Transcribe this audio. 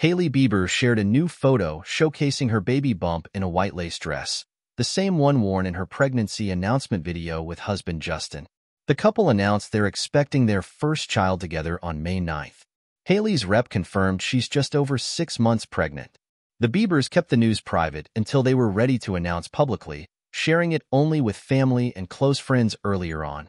Hailey Bieber shared a new photo showcasing her baby bump in a white lace dress, the same one worn in her pregnancy announcement video with husband Justin. The couple announced they're expecting their first child together on May 9th. Hailey's rep confirmed she's just over six months pregnant. The Biebers kept the news private until they were ready to announce publicly, sharing it only with family and close friends earlier on.